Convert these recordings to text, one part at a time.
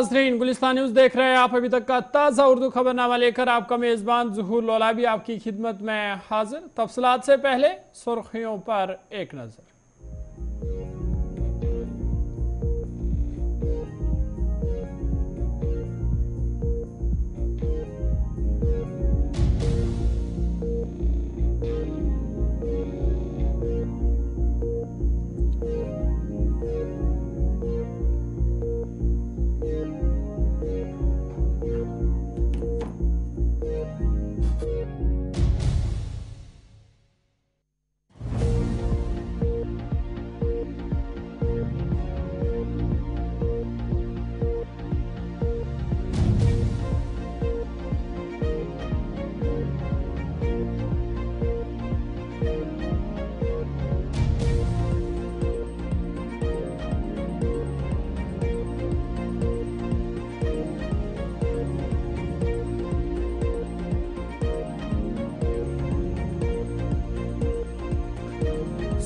नाजरीन गुलिस्तान न्यूज़ देख रहे हैं आप अभी तक का ताज़ा उर्दू खबरनामा लेकर आपका मेज़बान जहूर लोलाबी आपकी खिदमत में हाजिर। तफसलात से पहले सुर्खियों पर एक नज़र।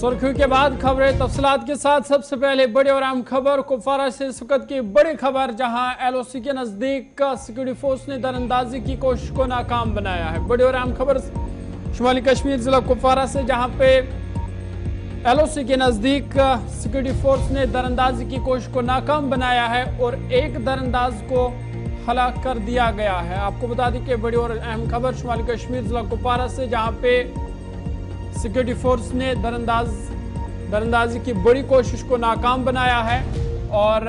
सुर्खियों के बाद खबरें तफसलात के साथ। सबसे पहले बड़ी और अहम खबर कुपवारा से इस वक्त की बड़ी खबर, जहाँ एलओसी के नज़दीक सिक्योरिटी फोर्स ने दरअंदाजी की कोशिश को नाकाम बनाया है। बड़ी और अहम खबर, शुमाली कश्मीर जिला कुपवारा से, जहाँ पे एलओसी के नज़दीक सिक्योरिटी फोर्स ने दरअंदाजी की कोशिश को नाकाम बनाया है और एक दरअंदाज को हलाक कर दिया गया है। आपको बता दें कि बड़ी और अहम खबर, शुमाली कश्मीर जिला कुपवारा से, जहाँ पे सिक्योरिटी फोर्स ने दरअंदाज, दरअंदाजी की बड़ी कोशिश को नाकाम बनाया है और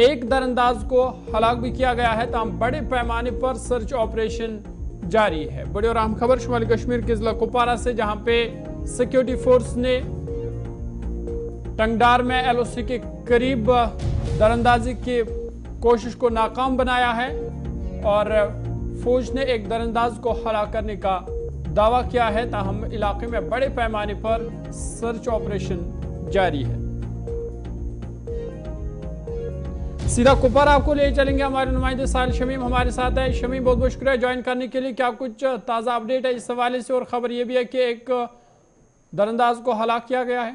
एक दरअंदाज को हलाक भी किया गया है। तमाम बड़े पैमाने पर सर्च ऑपरेशन जारी है। बड़ी और अहम खबर, शुमाली कश्मीर के जिला कुपवारा से, जहाँ पे सिक्योरिटी फोर्स ने टंगडार में एलओसी के करीब दरअंदाजी की कोशिश को नाकाम बनाया है और फौज ने एक दरअंदाज को हलाक करने का दावा किया है, ताहम इलाके में बड़े पैमाने पर सर्च ऑपरेशन जारी है। सीधा कुपर आपको ले चलेंगे हमारे नुमाइंदे साहिल शमीम हमारे साथ है। शमीम, बहुत बहुत शुक्रिया ज्वाइन करने के लिए। क्या कुछ ताज़ा अपडेट है इस हवाले से? और ख़बर यह भी है कि एक दरअंदाज को हलाक किया गया है।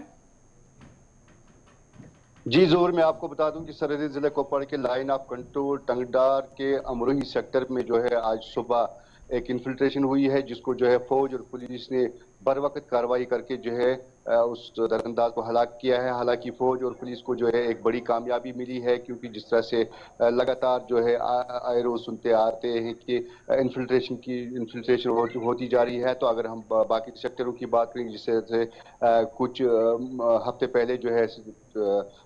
जी ज़ोर मैं आपको बता दूँ कि सरहदी ज़िले कोपड़ के लाइन ऑफ़ कंट्रोल, टंगडार के अमरोही सेक्टर में जो है आज सुबह एक इन्फिल्ट्रेशन हुई है, जिसको जो है फौज और पुलिस ने बर वक्त कार्रवाई करके जो है उस दरअंदाज को हलाक किया है। हालाँकि फौज और पुलिस को जो है एक बड़ी कामयाबी मिली है क्योंकि जिस तरह से लगातार जो है आए रोज सुनते आते हैं कि इन्फिल्ट्रेशन की इन्फिल्ट्रेशन हो, होती जा रही है तो अगर हम बाकी सेक्टरों की बात करें जिससे से कुछ हफ़्ते पहले जो है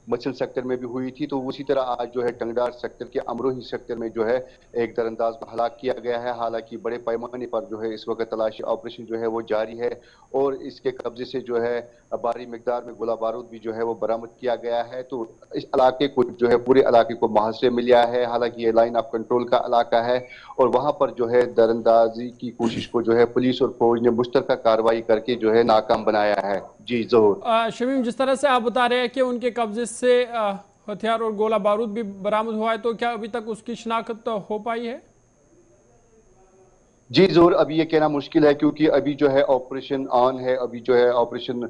मछल सेक्टर में भी हुई थी तो उसी तरह आज जो है टंगडार सेक्टर के अमरोही सेक्टर में जो है एक दरअंदाज को हलाक किया गया है। हालाँकि बड़े पैमाने पर जो है इस वक्त तलाशी ऑपरेशन जो है वो जारी है और इसके कब्जे से जो है भारी मकदार में गोला बारूद भी जो है वो बरामद किया गया है। तो इस इलाके को जो है पूरे इलाके को मुहासरे मिला है। हालाँकि ये लाइन ऑफ़ कंट्रोल का इलाका है और वहाँ पर जो है दरअंदाजी की कोशिश को जो है पुलिस और फौज ने मुश्तर कार्रवाई करके जो है नाकाम बनाया है। जी जहूर शमीम, जिस तरह से आप बता रहे हैं कि उनके कब्जे से हथियार और गोला बारूद भी बरामद हुआ है तो क्या अभी तक उसकी शिनाख्त हो पाई है? जी, ज़ोर अभी ये कहना मुश्किल है क्योंकि अभी जो है ऑपरेशन ऑन है, अभी जो है ऑपरेशन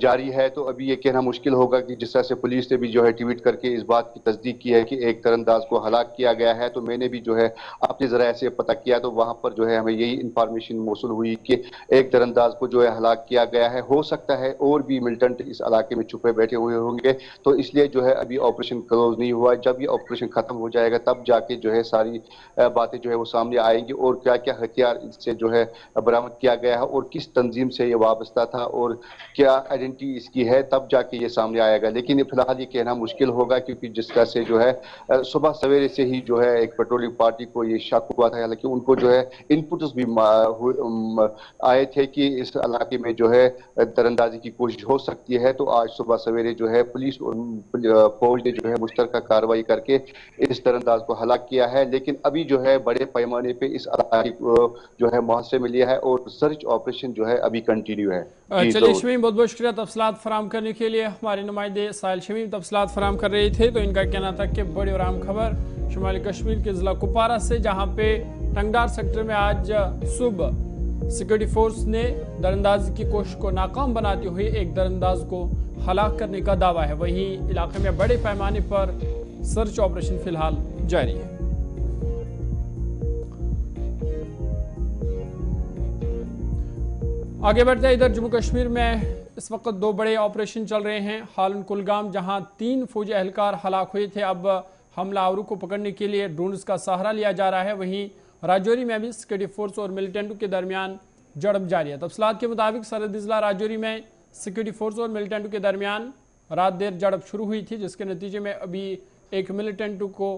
जारी है तो अभी ये कहना मुश्किल होगा कि जिस तरह से पुलिस ने भी जो है ट्वीट करके इस बात की तस्दीक की है कि एक तरंदाज को हलाक किया गया है तो मैंने भी जो है अपने जरा से पता किया तो वहाँ पर जो है हमें यही इंफॉर्मेशन मौसू हुई कि एक तरंदाज को जो है हलाक किया गया है। हो सकता है और भी मिलिटेंट इस इलाके में छुपे बैठे हुए होंगे तो इसलिए जो है अभी ऑपरेशन क्लोज नहीं हुआ। जब ये ऑपरेशन खत्म हो जाएगा, तब जाके जो है सारी बातें जो है वो सामने आएँगी और क्या क्या हथियार इससे जो है बरामद किया गया है और किस तंजीम से ये वाबस्ता था और क्या आइडेंटिटी इसकी है, तब जाके ये सामने आएगा लेकिन फ़िलहाल ये कहना मुश्किल होगा क्योंकि जिस तरह से जो है सुबह सवेरे से ही जो है एक पेट्रोलिंग पार्टी को ये शक हुआ था, हालाँकि उनको जो है इनपुट्स भी आए थे कि इस इलाके में जो है दरअंदाजी की कोशिश हो सकती है। तो आज सुबह सवेरे जो है पुलिस और फौज ने जो है मुश्तर कार्रवाई करके इस दरअंदाज को हलाक किया है। लेकिन अभी जो है बड़े पैमाने पर इस इलाके जो है मुहासे में लिया है और सर्च ऑपरेशन जो है अभी कंटिन्यू है। चलिए शमीम बहुत बहुत शुक्रिया तफसलात फराम करने के लिए। हमारे नुमाइंदे साहिल शमीम तफसलात फराम कर रहे थे तो इनका कहना था कि बड़ी और आम खबर शुमाली कश्मीर के ज़िला कुपारा से जहाँ पे टंगडार सेक्टर में आज सुबह सिक्योरिटी फोर्स ने दरअंदाजी की कोशिश को नाकाम बनाते हुए एक दरअंदाज को हलाक करने का दावा है। वहीं इलाके में बड़े पैमाने पर सर्च ऑपरेशन फ़िलहाल जारी है। आगे बढ़ते हैं। इधर जम्मू कश्मीर में इस वक्त दो बड़े ऑपरेशन चल रहे हैं। हालन कुलगाम, जहाँ तीन फौजी एहलकार हलाक हुए थे। अब हमलावरों को पकड़ने के लिए ड्रोन्स का सहारा लिया जा रहा है। वहीं राजौरी में भी सिक्योरिटी फोर्स और मिलिटेंटों के दरमियान झड़प जारी है। तफसलात के मुताबिक सरहद जिला राजौरी में सिक्योरिटी फोर्स और मिलिटेंटों के दरमियान रात देर झड़प शुरू हुई थी, जिसके नतीजे में अभी एक मिलिटेंट को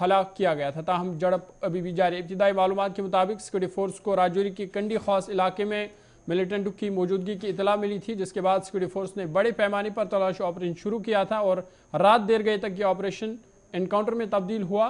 हलाक किया गया था। ताहम झड़प अभी भी जारी इब्तदाई मालूम के मुताबिक सिक्योरिटी फोर्स को राजौरी की कंडी खास इलाके में मिलिटेंट की मौजूदगी की इतला मिली थी, जिसके बाद सिक्योरिटी फोर्स ने बड़े पैमाने पर तलाश ऑपरेशन शुरू किया था और रात देर गए तक ये ऑपरेशन इनकाउंटर में तब्दील हुआ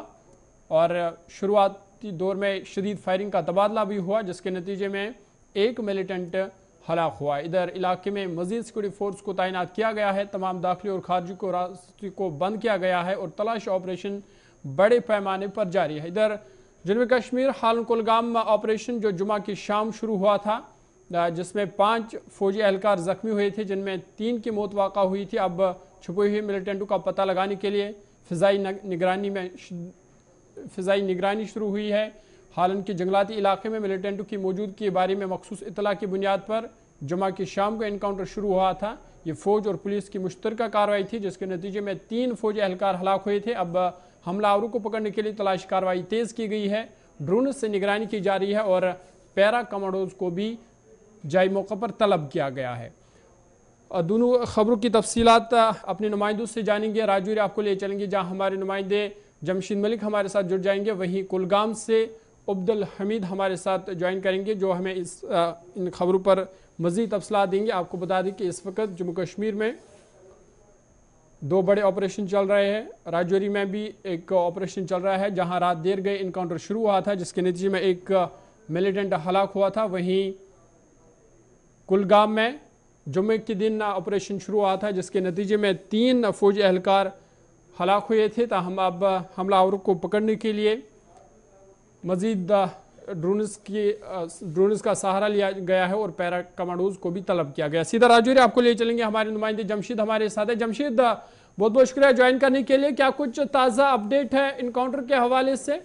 और शुरुआती दौर में शदीद फायरिंग का तबादला भी हुआ, जिसके नतीजे में एक मिलिटेंट हलाक हुआ। इधर इलाके में मजीद सिक्योरिटी फोर्स को तैनात किया गया है, तमाम दाखिले और खारजी को रास्ते को बंद किया गया है और तलाश ऑपरेशन बड़े पैमाने पर जारी है। इधर जनूबी कश्मीर हाल कुलगाम ऑपरेशन जो जुमा की शाम शुरू हुआ था जिसमें पाँच फौजी एहलकार जख्मी हुए थे, जिनमें तीन की मौत वाक़ हुई थी। अब छुपी हुई मिलिटेंटों का पता लगाने के लिए फ़िज़ाई निगरानी में फ़िज़ाई निगरानी शुरू हुई है। हालन के जंगलाती इलाके में मिलिटेंटों की मौजूदगी के बारे में मखसूस इतला की बुनियाद पर जुमा की शाम को इनकाउंटर शुरू हुआ था। ये फ़ौज और पुलिस की मुश्तर कार्रवाई थी, जिसके नतीजे में तीन फौजी एहलकार हलाक हुए थे। अब हमलावरों को पकड़ने के लिए तलाश कार्रवाई तेज़ की गई है। ड्रोन से निगरानी की जा रही है और पैरा कमांडोज को भी जाय मौके पर तलब किया गया है। और दोनों खबरों की तफसीत अपने नुमाइंदों से जानेंगे। राजौरी आपको ले चलेंगे, जहाँ हमारे नुमाइंदे जमशीद मलिक हमारे साथ जुड़ जाएँगे। वहीं कुलगाम से अब्दुल हमीद हमारे साथ ज्वाइन करेंगे, जो हमें इस इन खबरों पर मज़ीद तफसला देंगे। आपको बता दें कि इस वक्त जम्मू कश्मीर में दो बड़े ऑपरेशन चल रहे हैं। राजौरी में भी एक ऑपरेशन चल रहा है, जहाँ रात देर गए इनकाउंटर शुरू हुआ था, जिसके नतीजे में एक मिलिटेंट हलाक हुआ था। वहीं कुलगाम में जुमे के दिन ऑपरेशन शुरू हुआ था, जिसके नतीजे में तीन फौजी एहलकार हलाक हुए थे। तो हम अब हमलावरों को पकड़ने के लिए मजीद ड्रोनस की ड्रोनस का सहारा लिया गया है और पैरा कमांडोज को भी तलब किया गया। सीधा राजौरी आपको ले चलेंगे हमारे नुमाइंदे जमशीद हमारे साथ है। जमशीद, बहुत बहुत शुक्रिया ज्वाइन करने के लिए। क्या कुछ ताज़ा अपडेट है इनकाउंटर के हवाले से?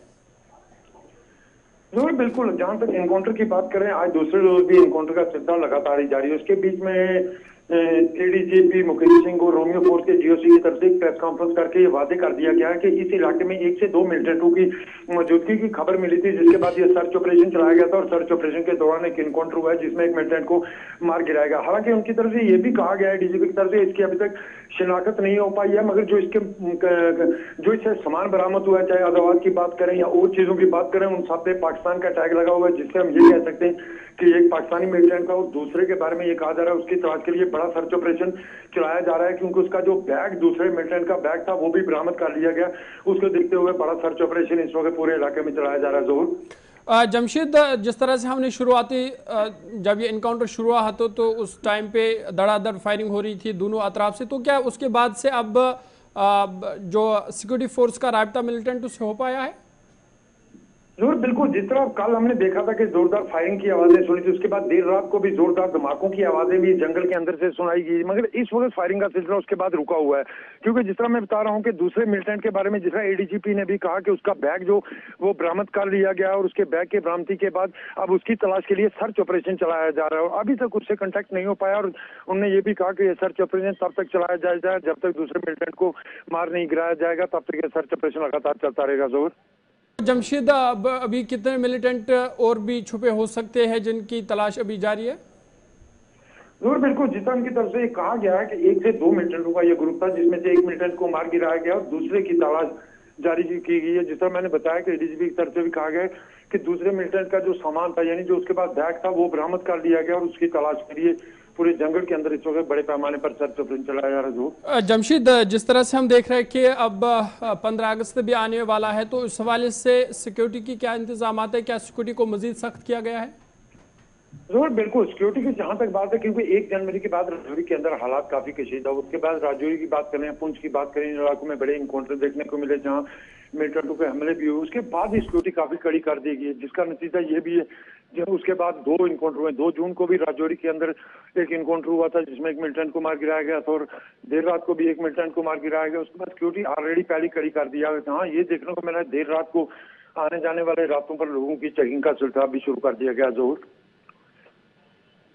ज़रूर, बिल्कुल। जहाँ तक इनकाउंटर की बात करें, आज दूसरे रोज भी इनकाउंटर का सिलसिला लगातार ही जारी है। उसके बीच में एडीजीपी मुकेश सिंह को रोमियो फोर्स के जीओसी की तरफ़ से एक प्रेस कॉन्फ्रेंस करके ये वादे कर दिया गया है कि इस इलाके में एक से दो मिलिटेंटों की मौजूदगी की खबर मिली थी, जिसके बाद ये सर्च ऑपरेशन चलाया गया था और सर्च ऑपरेशन के दौरान एक इनकाउंटर हुआ है, जिसमें एक मिलिटेंट को मार गिराया गया। हालाँकि उनकी तरफ़ से ये भी कहा गया है डीजीपी की तरफ़ से इसकी अभी तक शिनाख्त नहीं हो पाई है, मगर जो इसके जो इससे सामान बरामद हुआ है, चाहे अदावाद की बात करें या और चीज़ों की बात करें, उन सब पे पाकिस्तान का टैग लगा हुआ है, जिससे हम ये कह सकते हैं कि एक पाकिस्तानी मिलिटेंट था और दूसरे के बारे में ये कहा जा रहा है, उसकी तलाश के लिए बड़ा सर्च ऑपरेशन चलाया जा रहा है क्योंकि उसका जो बैग दूसरे मिलिटेंट का बैग था वो भी बरामद कर लिया गया। उसको देखते हुए बड़ा सर्च ऑपरेशन इस वक्त पूरे इलाके में चलाया जा रहा है ज़रूर। जमशेद जिस तरह से हमने शुरुआती जब ये इनकाउंटर शुरू हुआ तो, तो उस टाइम पे धड़ाधड़ फायरिंग हो रही थी दोनों अतराफ से। तो क्या उसके बाद से अब जो सिक्योरिटी फोर्स का रबता मिलिटेंट उससे हो पाया है? ज़रूर बिल्कुल, जिस तरह कल हमने देखा था कि जोरदार फायरिंग की आवाज़ें सुनी थी, उसके बाद देर रात को भी जोरदार धमाकों की आवाज़ें भी जंगल के अंदर से सुनाई गई। मगर इस वक्त फायरिंग का सिलसिला उसके बाद रुका हुआ है। क्योंकि जिस तरह मैं बता रहा हूँ कि दूसरे मिलिटेंट के बारे में जिस तरह एडीजीपी ने भी कहा कि उसका बैग जो, वो बरामद कर लिया गया और उसके बैग के बरामदी के बाद अब उसकी तलाश के लिए सर्च ऑपरेशन चलाया जा रहा है। और अभी तक उससे कंटेक्ट नहीं हो पाया और उन्होंने ये भी कहा कि यह सर्च ऑपरेशन तब तक चलाया जाएगा जब तक दूसरे मिलिटेंट को मार नहीं गिराया जाएगा, तब तक ये सर्च ऑपरेशन लगातार चलता रहेगा ज़ोर। जमशेद अभी कितने मिलिटेंट और भी छुपे हो सकते हैं जिनकी तलाश अभी जारी है? ज़रूर, बिल्कुल। जितन की तरफ़ से कहा गया है कि एक से दो मिलिटेंटों का यह ग्रुप था, जिसमें से एक मिलिटेंट को मार गिराया गया और दूसरे की तलाश जारी की गई है। जिस तरह मैंने बताया कि डीजीपी की तरफ़ से भी कहा गया कि दूसरे मिलिटेंट का जो सामान था, यानी जो उसके पास बैग था, वो बरामद कर लिया गया और उसकी तलाश के लिए पूरे जंगल के अंदर इस वक्त बड़े पैमाने पर सर्च ऑपरेशन चलाया जा रहा है। जमशीद जिस तरह से हम देख रहे हैं कि अब पंद्रह अगस्त भी आने वाला है तो इस हवाले से सिक्योरिटी की क्या इंतज़ाम है? क्या सिक्योरिटी को मजीद सख्त किया गया है? ज़रूर बिल्कुल। सिक्योरिटी की जहाँ तक बात है क्योंकि एक जनवरी के बाद राजौरी के अंदर हालात काफ़ी कशीदा उसके बाद राजौरी की बात करें पुंछ की बात करें इन इलाकों में बड़े इनकाउंटर देखने को मिले जहाँ मिलिटेंटों के हमले भी हुए, उसके बाद ही सिक्योरिटी काफ़ी कड़ी कर दी गई है, जिसका नतीजा ये भी है जब उसके बाद दो इनकाउंटर हुए दो जून को भी राजौरी के अंदर एक इनकाउंटर हुआ था, जिसमें एक मिलिटेंट को मार गिराया गया था और देर रात को भी एक मिलिटेंट को मार गिराया गया। उसके बाद सिक्योरिटी ऑलरेडी पहली कड़ी कर दिया गया हाँ ये देखने को मिला देर रात को आने जाने वाले रास्तों पर लोगों की चेकिंग का सिलसिला भी शुरू कर दिया गया ज़ोर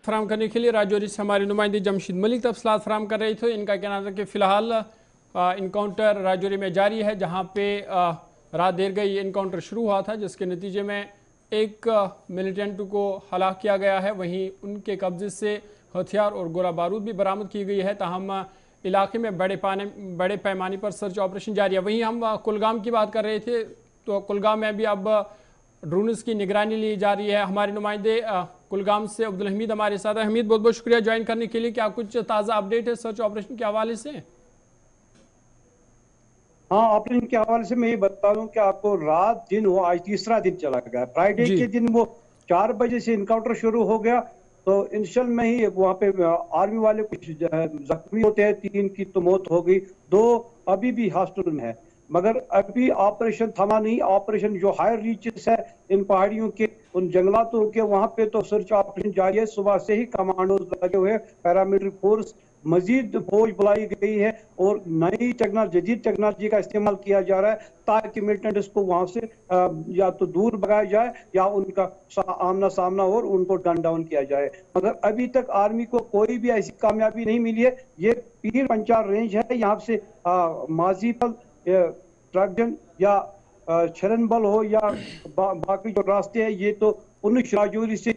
फराम करने के लिए राजौरी से हमारे नुमाइंदे जमशीद मलिक तफसलात फराम कर रहे थे। इनका कहना था कि फ़िलहाल इनकाउंटर राजौरी में जारी है, जहाँ पे रात देर गई ये इनकाउंटर शुरू हुआ था, जिसके नतीजे में एक मिलिटेंट को हलाक किया गया है। वहीं उनके कब्जे से हथियार और गोला बारूद भी बरामद की गई है। तहम इलाके में बड़े पाने, बड़े पैमाने पर सर्च ऑपरेशन जारी है। वहीं हम कुलगाम की बात कर रहे थे तो कुलगाम में भी अब ड्रोनस की निगरानी ली जा रही है। हमारे नुमाइंदे कुलगाम से अब्दुल हमीद हमारे साथ है। हमीद बहुत बहुत शुक्रिया। ज्वाइन करने के लिए क्या कुछ ताज़ा अपडेट है सर्च ऑपरेशन के हवाले से? हाँ ऑपरेशन के हवाले से मैं ये बता दूँ कि आपको रात दिन वो आज तीसरा दिन चला गया। फ्राइडे के दिन वो चार बजे से इनकाउंटर शुरू हो गया। तो इनिशियल में ही वहाँ पे आर्मी वाले कुछ जख्मी होते हैं तीन की तो मौत हो गई। दो अभी भी हॉस्पिटल में है। मगर अभी ऑपरेशन थमा नहीं ऑपरेशन जो हायर रीचेस है इन पहाड़ियों के उन जंगलातों के वहाँ पे तो सर्च ऑपरेशन जारी है। सुबह से ही कमांडोज लगे हुए पैरामिलिट्री फोर्स मजीद फौज बुलाई गई है और नई टेक्नोलॉजी जदीद टेक्नोलॉजी का इस्तेमाल किया जा रहा है ताकि मिलिटेंट्स को वहाँ से या तो दूर भगाया जाए या उनका आमना सामना और उनको गन डाउन किया जाए। मगर अभी तक आर्मी को कोई भी ऐसी कामयाबी नहीं मिली है। ये पीर पंचार रेंज है यहाँ से माजी पल ट्रकजन या छरन बल हो या बा, बाकी जो रास्ते हैं ये तो उन राजौरी से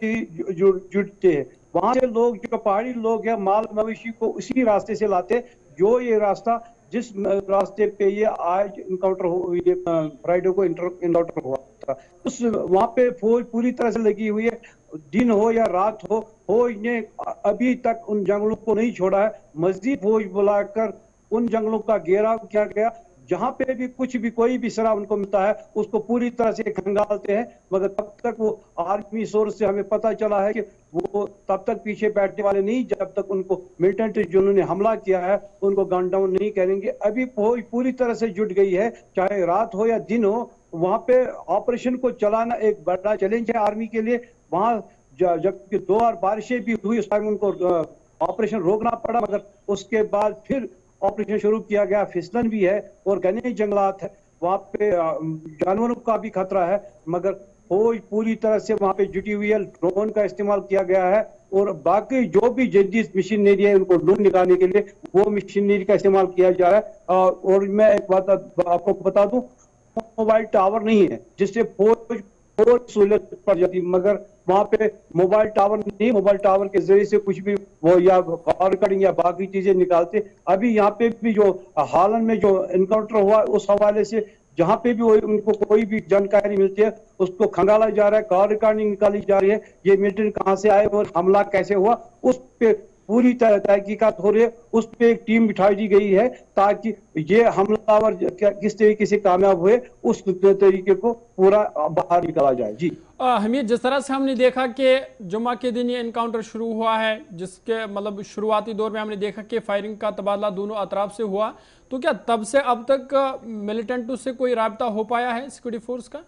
जुड़ते हैं। वहाँ से लोग, जो पहाड़ी लोग हैं, माल मवेशी को उसी रास्ते से लाते जो ये रास्ता, जिस रास्ते पे ये आज इनकाउंटर फ्राइडे को इनकाउंटर हुआ था, उस वहाँ पे फौज पूरी तरह से लगी हुई है, दिन हो या रात हो, फौज ने अभी तक उन जंगलों को नहीं छोड़ा है मजदूर फौज बुलाकर उन जंगलों का घेराव किया गया जहाँ पे भी कुछ भी कोई भी शराब उनको मिलता है, उसको पूरी तरह से खंगालते हैं। मगर तब तक वो आर्मी सोर्स से हमें पता चला है कि वो तब तक पीछे बैठने वाले नहीं, जब तक उनको मिलिटेंट जिन्होंने हमला किया है, उनको गन डाउन नहीं करेंगे। अभी पूरी तरह से जुट गई है, चाहे रात हो या दिन हो, वहाँ पे ऑपरेशन को चलाना एक बड़ा चैलेंज है आर्मी के लिए। वहाँ जबकि दो बार बारिशें भी हुई, उस टाइम उनको ऑपरेशन रोकना पड़ा, मगर उसके बाद फिर ऑपरेशन शुरू किया गया, फिसलन भी है और घने जंगलात है। वहाँ पे जानवरों का भी खतरा है, मगर फौज पूरी तरह से वहाँ पे जुटी हुई है, ड्रोन का इस्तेमाल किया गया है और बाकी जो भी जदीद मशीनरी है उनको ढूंढ निकालने के लिए वो मशीनरी का इस्तेमाल किया जा रहा है। और मैं एक बात आपको बता दूँ, मोबाइल टावर नहीं है, जिससे फौज फौज सहूलियत पड़ जाती, मगर वहाँ पे मोबाइल टावर नहीं, मोबाइल टावर के ज़रिए से कुछ भी वो या कटिंग या बाकी चीज़ें निकालते। अभी यहाँ पे भी जो, हालन में जो इनकाउंटर हुआ उस हवाले से जहाँ पे भी उनको कोई भी जानकारी मिलती है, उसको खंगाला जा रहा है, कार रिकॉर्डिंग निकाली जा रही है, ये मिलिटेंट कहाँ से आए और हमला कैसे हुआ, उस पे पूरी तहकीकत हो रही है। उस पर एक टीम बिठाई दी गई है ताकि ये हमलावर किस तरीके से कामयाब हुए उस तरीके को पूरा बाहर निकाला जाए। जी। हमीद जिस तरह से हमने देखा कि जुम्मा के दिन ये इनकाउंटर शुरू हुआ है जिसके मतलब शुरुआती दौर में हमने देखा कि फायरिंग का तबादला दोनों अतराफ से हुआ तो क्या तब से अब तक मिलिटेंटों से कोई रबता हो पाया है सिक्योरिटी फोर्स का?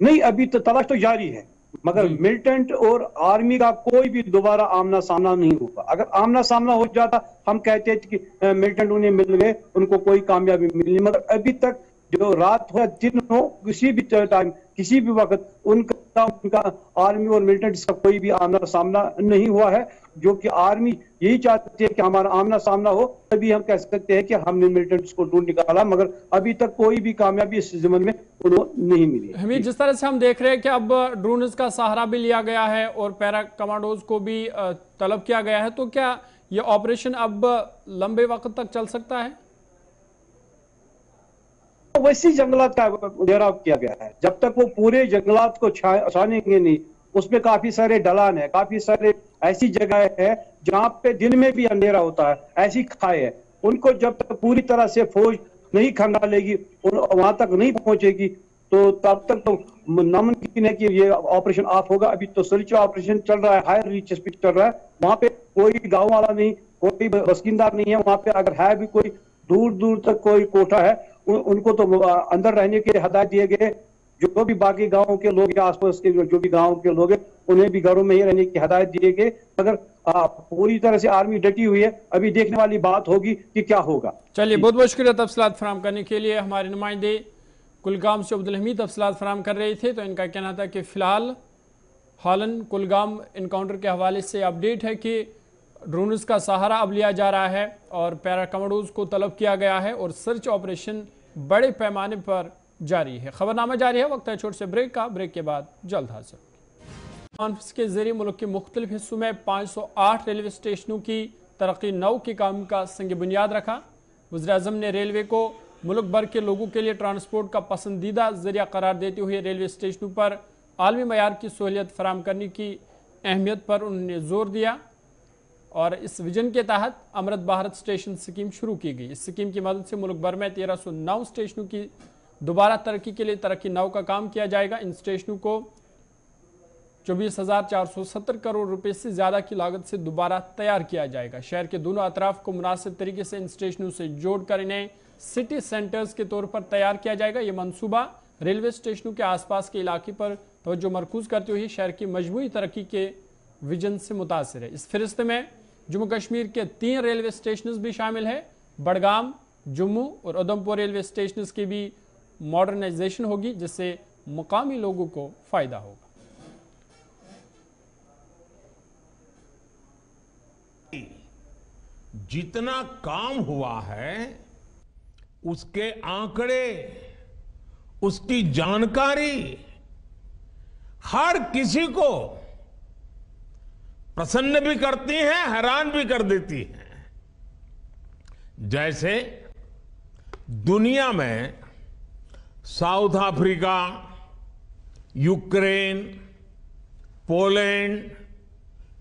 नहीं अभी तो तलाश तो जारी है। मगर मिलिटेंट और आर्मी का कोई भी दोबारा आमना सामना नहीं होगा। अगर आमना सामना हो जाता हम कहते हैं कि मिलिटेंट उन्हें मिल गए उनको कोई कामयाबी मिली मगर अभी तक जो रात हो दिन हो किसी भी टाइम किसी भी वक्त उनका उनका आर्मी और मिलिटेंट का कोई भी आमना सामना नहीं हुआ है। जो कि आर्मी यही चाहती है कि हमारा आमना सामना हो तभी हम कह सकते हैं कि हमने मिलिटेंट्स को ढूंढ निकाला मगर अभी तक कोई भी कामयाबी इस जमन में नहीं मिली। हमें जिस तरह से हम देख रहे हैं कि अब ड्रोन का सहारा भी लिया गया है और पैरा कमांडोज को भी तलब किया गया है तो क्या ये ऑपरेशन अब लंबे वक्त तक चल सकता है? वैसी जंगलात का घेराव किया गया है। जब तक वो पूरे जंगलात को छानेंगे नहीं उसमें काफ़ी सारे डलान है काफ़ी सारे ऐसी जगह है जहाँ पे दिन में भी अंधेरा होता है ऐसी खाए है। उनको जब तक पूरी तरह से फौज नहीं खंगालेगी वहाँ तक नहीं पहुंचेगी तो तब तक तो नामुमकिन है कि ये ऑपरेशन ऑफ़ होगा। अभी तो सर्च ऑपरेशन चल रहा है हायर रीच पे चल रहा है। वहाँ पे कोई गाँव वाला नहीं कोई बसकिंदार नहीं है। वहाँ पे अगर है भी कोई दूर दूर तक कोई कोठा है उन, उनको तो अंदर रहने के हदायत दिए गए। जो भी बाकी गाँव के लोग या आसपास के जो भी गाँव के लोग हैं उन्हें भी घरों में ही रहने की हदायत दिए गए। अगर पूरी तरह से आर्मी डटी हुई है। अभी देखने वाली बात होगी कि क्या होगा। चलिए बहुत बहुत शुक्रिया तफसलात फराम करने के लिए। हमारे नुमाइंदे कुलगाम से अब्दुल हमीद तफसलात फराम कर रहे थे तो इनका कहना था कि फ़िलहाल हालन कुलगाम इनकाउंटर के हवाले से अपडेट है कि ड्रोनस का सहारा अब लिया जा रहा है और पैरा कमाडोज को तलब किया गया है और सर्च ऑपरेशन बड़े पैमाने पर जारी है। खबरनामा जारी है, वक्त है छोटे से ब्रेक का। ब्रेक के बाद जल्द हाजिर। कॉन्फ्रेंस के ज़रिए मुल्क के मुख्तलिफ़ हिस्सों में 508 रेलवे स्टेशनों की तरक्की नौ के काम का संग बुनियाद रखा। वजी अजम ने रेलवे को मुल्क भर के लोगों के लिए ट्रांसपोर्ट का पसंदीदा ज़रिया करार देते हुए रेलवे स्टेशनों पर आलमी मैार की सहूलियत फराम करने की अहमियत पर उन्होंने ज़ोर दिया और इस विजन के तहत अमृत भारत स्टेशन स्कीम शुरू की गई। इस स्कीम की मदद से मुल्क भर में तेरह सौ नौ स्टेशनों की दोबारा तरक्की के लिए तरक्की नौ का काम किया जाएगा। इन स्टेशनों को चौबीस हज़ार चार सौ सत्तर करोड़ रुपए से ज़्यादा की लागत से दोबारा तैयार किया जाएगा। शहर के दोनों अतराफ को मुनासिब तरीके से इन स्टेशनों से जोड़कर इन्हें सिटी सेंटर्स के तौर पर तैयार किया जाएगा। ये मनसूबा रेलवे स्टेशनों के आसपास के इलाके पर तोज्जो मरकूज करते हुए शहर की मजमू तरक्की के विजन से मुतासर है। इस फहरिस्त में जम्मू कश्मीर के तीन रेलवे स्टेशन भी शामिल है। बडगाम, जम्मू और उधमपुर रेलवे स्टेशन की भी मॉडर्नाइजेशन होगी, जिससे मुकामी लोगों को फ़ायदा होगा। जितना काम हुआ है, उसके आंकड़े, उसकी जानकारी, हर किसी को प्रसन्न भी करती हैं, हैरान भी कर देती है। जैसे दुनिया में South Africa, Ukraine, Poland,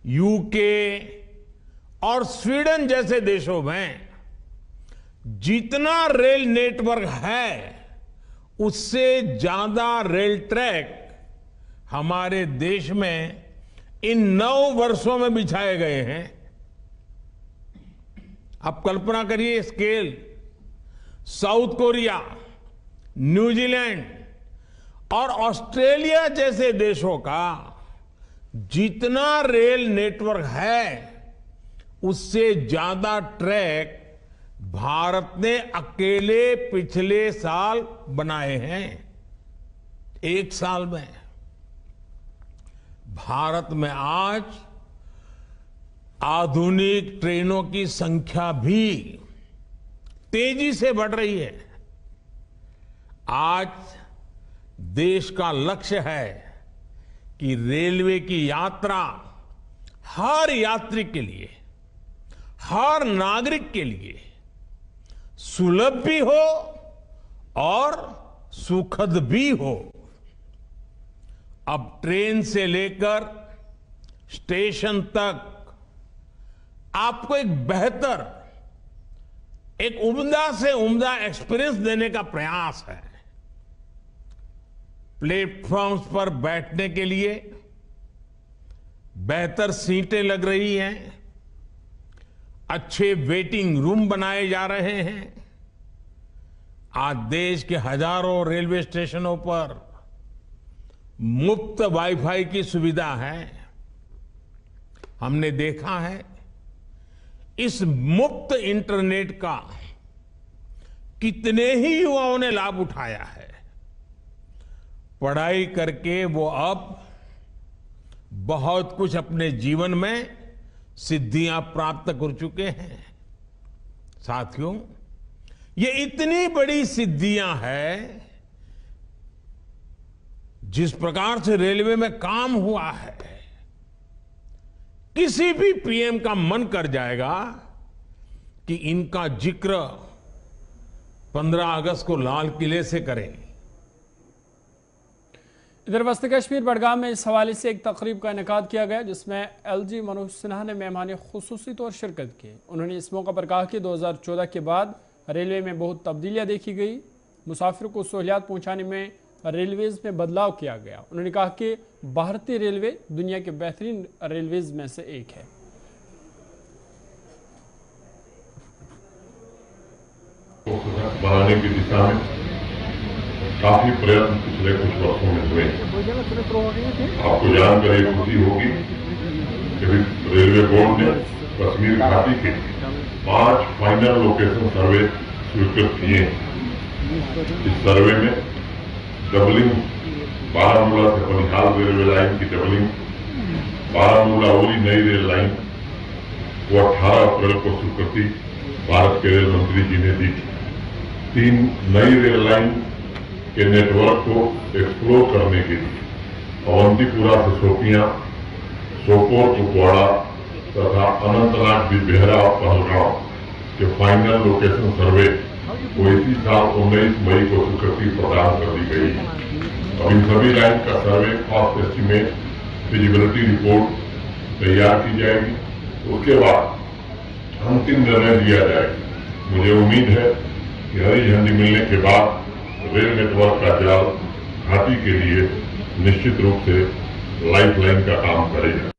UK और स्वीडन जैसे देशों में जितना रेल नेटवर्क है, उससे ज़्यादा रेल ट्रैक हमारे देश में इन नौ वर्षों में बिछाए गए हैं। आप कल्पना करिए scale. South Korea New Zealand और ऑस्ट्रेलिया जैसे देशों का जितना रेल नेटवर्क है, उससे ज़्यादा ट्रैक भारत ने अकेले पिछले साल बनाए हैं। एक साल में। भारत में आज आधुनिक ट्रेनों की संख्या भी तेज़ी से बढ़ रही है। आज देश का लक्ष्य है कि रेलवे की यात्रा हर यात्री के लिए, हर नागरिक के लिए सुलभ भी हो और सुखद भी हो। अब ट्रेन से लेकर स्टेशन तक आपको एक बेहतर, एक उम्दा से उम्दा एक्सपीरियंस देने का प्रयास है। प्लेटफॉर्म्स पर बैठने के लिए बेहतर सीटें लग रही हैं, अच्छे वेटिंग रूम बनाए जा रहे हैं। आज देश के हज़ारों रेलवे स्टेशनों पर मुफ़्त वाईफाई की सुविधा है। हमने देखा है, इस मुफ़्त इंटरनेट का कितने ही युवाओं ने लाभ उठाया है। पढ़ाई करके वो अब बहुत कुछ अपने जीवन में सिद्धियाँ प्राप्त कर चुके हैं। साथियों, ये इतनी बड़ी सिद्धियाँ हैं जिस प्रकार से रेलवे में काम हुआ है। किसी भी पीएम का मन कर जाएगा कि इनका ज़िक्र 15 अगस्त को लाल किले से करें। इधर वस्त कश्मीर बडगाम में इस हवाले से एक तकरीब का इनका किया गया, जिसमें एल जी मनोज सिन्हा ने मेहमान खसूसी तौर शिरकत की। उन्होंने इस मौका पर कहा कि 2014 के बाद रेलवे में बहुत तब्दीलियाँ देखी गई। मुसाफिर को सहूलियात पहुँचाने में रेलवेज में बदलाव किया गया। उन्होंने कहा कि भारतीय रेलवे दुनिया के बेहतरीन रेलवेज में से एक है। बनाने की दिशा में काफ़ी प्रयत्न पिछले कुछ वर्षों में हुए। आपको जानकर ये खुशी होगी कि रेलवे बोर्ड ने कश्मीर घाटी के पाँच फाइनल लोकेशन सर्वे स्वीकृत किए। इस सर्वे में डबलिंग, बारामूला से बनिहाल रेलवे लाइन की डबलिंग, बारामूला ओली नई रेल लाइन वो 18 अप्रैल को स्वीकृति भारत के रेल मंत्री जी ने दी थी। तीन नई रेल लाइन के नेटवर्क को एक्सप्लोर करने के लिए। अवंतीपुरा से सोपिया सोपोर कुपवाड़ा तथा अनंतनाग बिबेहरा और पहलगांव के फाइनल लोकेशन सर्वे को इसी साल उन्नीस मई को स्वीकृति प्रदान कर दी गई है। अब इन सभी लाइन का survey cost estimate feasibility report तैयार की जाएगी। उसके बाद अंतिम निर्णय लिया जाएगा। मुझे उम्मीद है कि हरी झंडी मिलने के बाद रेल नेटवर्क का जाल घाटी के लिए निश्चित रूप से लाइफ लाइन का काम करेगा।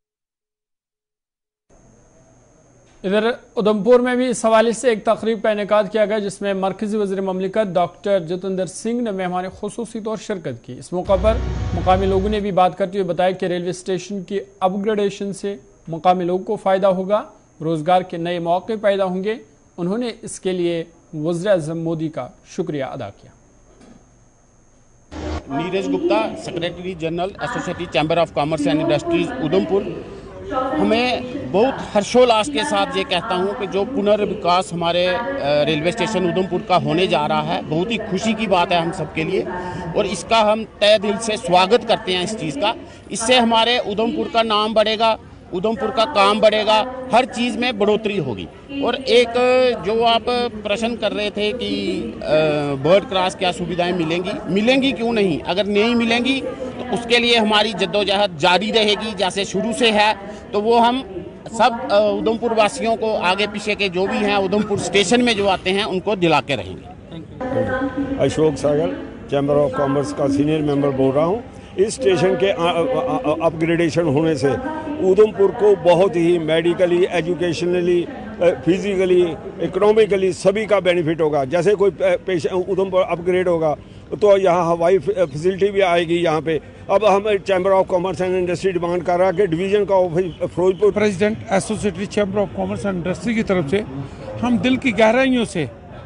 इधर उधमपुर में भी इस हवाले से एक तकरीब का इनका किया गया, जिसमें मरकजी वजी ममलिकत डॉक्टर जितेंद्र सिंह ने मेहमान खसूसी तौर शिरकत की। इस मौका पर मुकामी लोगों ने भी बात करते हुए बताया कि रेलवे स्टेशन की अपग्रेडेशन से मुकामी लोगों को फ़ायदा होगा, रोज़गार के नए मौके पैदा होंगे। उन्होंने इसके लिए वज्र मोदी का शुक्रिया अदा किया। Neeraj Gupta secretary general associated chamber of commerce and industries Udhampur हमें बहुत हर्षोल्लास के साथ ये कहता हूँ कि जो पुनर्विकास हमारे रेलवे स्टेशन उधमपुर का होने जा रहा है, बहुत ही खुशी की बात है हम सबके लिए, और इसका हम तय दिल से स्वागत करते हैं इस चीज़ का। इससे हमारे उधमपुर का नाम बढ़ेगा उधमपुर का काम बढ़ेगा, हर चीज़ में बढ़ोतरी होगी। और एक जो आप प्रश्न कर रहे थे कि बर्ड क्रॉस क्या सुविधाएँ मिलेंगी? मिलेंगी क्यों नहीं? अगर नहीं मिलेंगी तो उसके लिए हमारी जद्दोजहद जारी रहेगी, जैसे शुरू से है। तो वो हम सब उधमपुर वासियों को आगे पीछे के जो भी हैं, उधमपुर स्टेशन में जो आते हैं, उनको दिला के रहेंगे। Ashok Sagar chamber of commerce का सीनियर मेंबर बोल रहा हूँ। इस स्टेशन के अपग्रेडेशन होने से उधमपुर को बहुत ही मेडिकली, एजुकेशनली फिजिकली, इकोनॉमिकली सभी का बेनिफिट होगा। जैसे कोई पेशेंट उधमपुर अपग्रेड होगा तो यहाँ हवाई फैसिलिटी भी आएगी यहाँ पे। अब हम chamber of commerce and industry demand कर रहा है कि डिवीज़न का office Firozpur president, associated chamber of commerce and industry की तरफ़ से हम दिल की गहराइयों से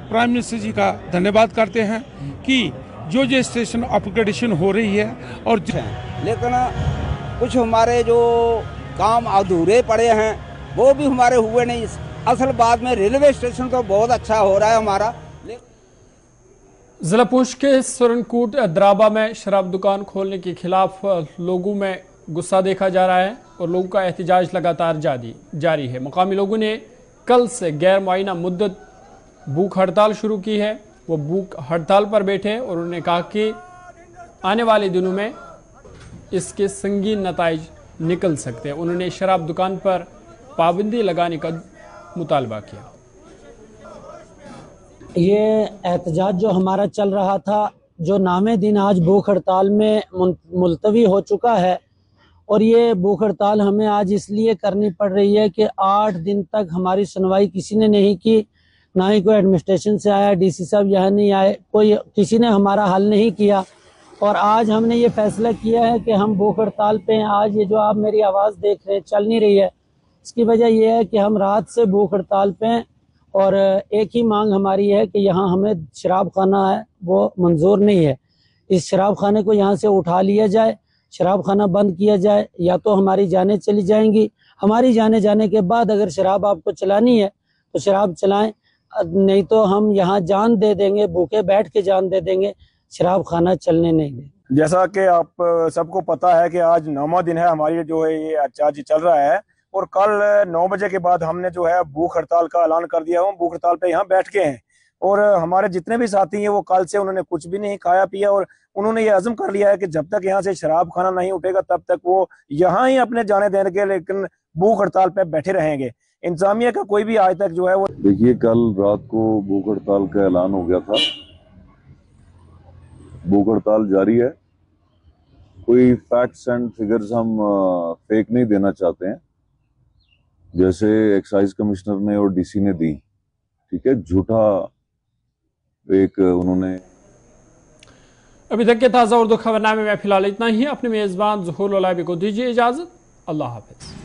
प्राइम मिनिस्टर जी का धन्यवाद करते हैं कि जो जो स्टेशन अपग्रेडेशन हो रही है और लेकिन कुछ हमारे जो काम अधूरे पड़े हैं वो भी हमारे हुए नहीं। असल बाद में रेलवे स्टेशन तो बहुत अच्छा हो रहा है हमारा। जिला पुंछ के सुरनकूट द्राबा में शराब दुकान खोलने के खिलाफ लोगों में गुस्सा देखा जा रहा है और लोगों का एहतजाज लगातार जारी जारी है। मुकामी लोगों ने कल से गैर मुआयना मुद्दत भूख हड़ताल शुरू की है। वो भूख हड़ताल पर बैठे और उन्होंने कहा कि आने वाले दिनों में इसके संगीन नतज निकल सकते हैं। उन्होंने शराब दुकान पर पाबंदी लगाने का मुतालबा किया। ये एहतजाज जो हमारा चल रहा था, जो नामे दिन आज भूख हड़ताल में मुलतवी हो चुका है और ये भूख हड़ताल हमें आज इसलिए करनी पड़ रही है कि आठ दिन तक हमारी सुनवाई किसी ने नहीं की। ना ही कोई एडमिनिस्ट्रेशन से आया डीसी साहब यहाँ नहीं आए, कोई किसी ने हमारा हल नहीं किया। और आज हमने ये फैसला किया है कि हम भूख हड़ताल पे हैं। आज ये जो आप मेरी आवाज़ देख रहे हैं, चल नहीं रही है। इसकी वजह यह है कि हम रात से भूख हड़ताल पे हैं और एक ही मांग हमारी है कि यहाँ हमें शराब खाना है, वो मंजूर नहीं है। इस शराब खाने को यहाँ से उठा लिया जाए, शराब खाना बंद किया जाए, या तो हमारी जानें चली जाएँगी। हमारी जाने जाने के बाद अगर शराब आपको चलानी है तो शराब चलाएँ। नहीं तो हम यहाँ जान दे देंगे, भूखे बैठ के जान दे देंगे, शराब खाना चलने नहीं देंगे। जैसा कि आप सबको पता है कि आज नौवा दिन है, हमारी जो है ये चार्ज चल रहा है, और कल नौ बजे के बाद हमने जो है भूख हड़ताल का ऐलान कर दिया हम भूख हड़ताल पे यहाँ बैठ के हैं। और हमारे जितने भी साथी हैं, वो कल से उन्होंने कुछ भी नहीं खाया पिया, और उन्होंने ये अज़म कर लिया है कि जब तक यहाँ से शराब खाना नहीं उठेगा, तब तक वो यहाँ ही अपने जाने देंगे लेकिन भूख हड़ताल पे बैठे रहेंगे। इंतजामिया का कोई भी आज तक जो है वो देखिए कल रात को भूख हड़ताल का ऐलान हो गया था। भूख हड़ताल जारी है। कोई फैक्ट्स एंड फिगर्स हम फेक नहीं देना चाहते हैं। जैसे एक्साइज कमिश्नर ने और डीसी ने दी ठीक है? झूठा एक उन्होंने अभी तक के ताज़ा उर्दू खबरनामे में फ़िलहाल इतना ही। अपने मेज़बान जहूर को दीजिए इजाज़त। अल्लाह हाफिज़।